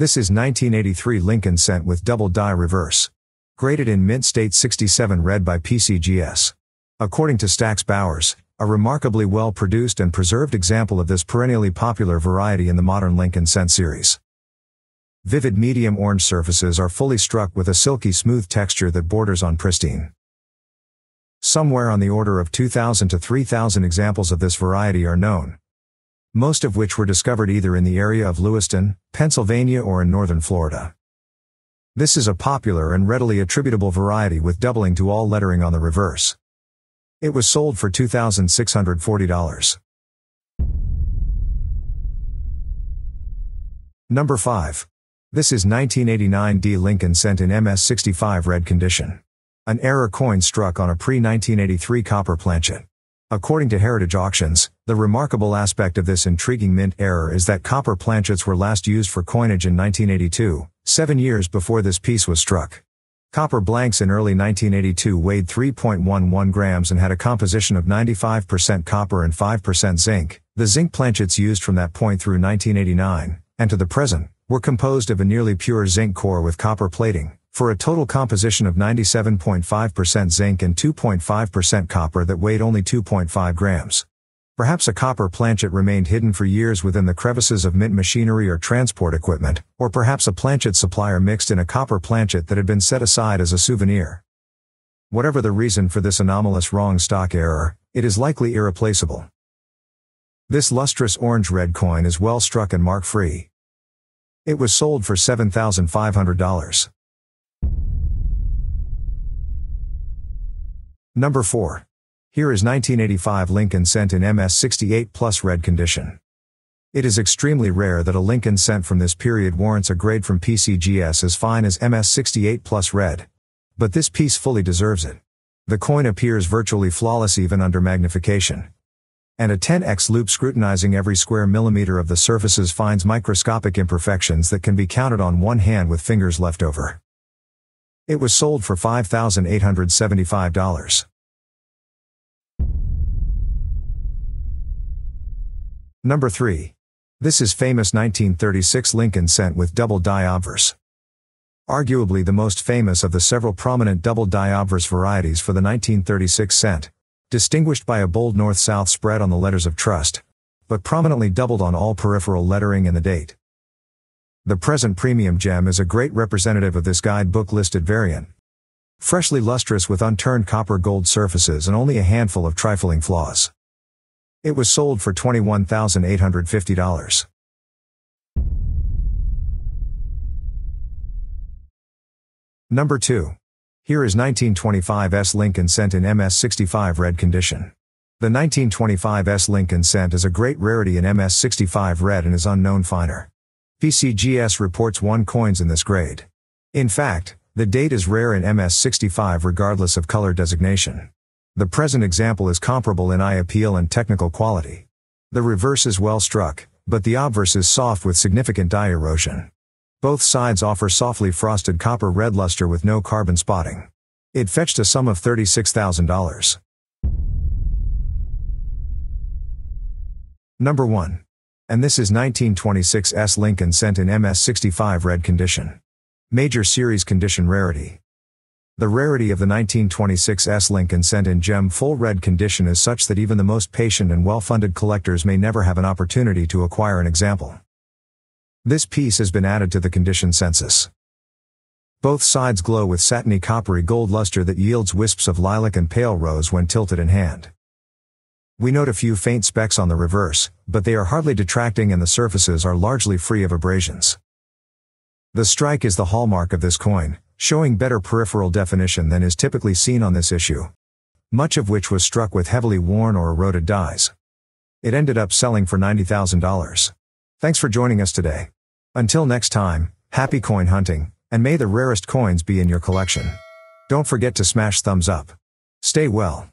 This is 1983 Lincoln cent with double die reverse. Graded in mint state 67 red by PCGS. According to Stack's Bowers, a remarkably well produced and preserved example of this perennially popular variety in the modern Lincoln cent series. Vivid medium orange surfaces are fully struck with a silky smooth texture that borders on pristine. Somewhere on the order of 2,000 to 3,000 examples of this variety are known, most of which were discovered either in the area of Lewistown, Pennsylvania or in northern Florida. This is a popular and readily attributable variety with doubling to all lettering on the reverse. It was sold for $2,640. Number 5. This is 1989 D Lincoln cent in MS65 red condition. An error coin struck on a pre-1983 copper planchet. According to Heritage Auctions, the remarkable aspect of this intriguing mint error is that copper planchets were last used for coinage in 1982, seven years before this piece was struck. Copper blanks in early 1982 weighed 3.11 grams and had a composition of 95% copper and 5% zinc. The zinc planchets used from that point through 1989, and to the present, were composed of a nearly pure zinc core with copper plating, for a total composition of 97.5% zinc and 2.5% copper that weighed only 2.5 grams. Perhaps a copper planchet remained hidden for years within the crevices of mint machinery or transport equipment, or perhaps a planchet supplier mixed in a copper planchet that had been set aside as a souvenir. Whatever the reason for this anomalous wrong stock error, it is likely irreplaceable. This lustrous orange-red coin is well struck and mark-free. It was sold for $7,500. Number 4. Here is 1985 Lincoln cent in MS68 plus red condition. It is extremely rare that a Lincoln cent from this period warrants a grade from PCGS as fine as MS68 plus red. But this piece fully deserves it. The coin appears virtually flawless even under magnification. And a 10x loupe scrutinizing every square millimeter of the surfaces finds microscopic imperfections that can be counted on one hand with fingers left over. It was sold for $5,875. Number 3. This is famous 1936 Lincoln cent with double die obverse. Arguably the most famous of the several prominent double die obverse varieties for the 1936 cent, distinguished by a bold north-south spread on the letters of trust, but prominently doubled on all peripheral lettering and the date. The present premium gem is a great representative of this guidebook listed variant. Freshly lustrous with untoned copper gold surfaces and only a handful of trifling flaws. It was sold for $21,850. Number 2. Here is 1925S Lincoln cent in MS65 red condition. The 1925S Lincoln cent is a great rarity in MS65 red and is unknown finer. PCGS reports one coins in this grade. In fact, the date is rare in MS65 regardless of color designation. The present example is comparable in eye appeal and technical quality. The reverse is well struck, but the obverse is soft with significant die erosion. Both sides offer softly frosted copper red luster with no carbon spotting. It fetched a sum of $36,000. Number 1. And this is 1926 S Lincoln cent in MS65 red condition. Major series condition rarity. The rarity of the 1926 S Lincoln cent in gem full red condition is such that even the most patient and well-funded collectors may never have an opportunity to acquire an example. This piece has been added to the condition census. Both sides glow with satiny coppery gold luster that yields wisps of lilac and pale rose when tilted in hand. We note a few faint specks on the reverse, but they are hardly detracting and the surfaces are largely free of abrasions. The strike is the hallmark of this coin, showing better peripheral definition than is typically seen on this issue. Much of which was struck with heavily worn or eroded dies. It ended up selling for $90,000. Thanks for joining us today. Until next time, happy coin hunting, and may the rarest coins be in your collection. Don't forget to smash thumbs up. Stay well.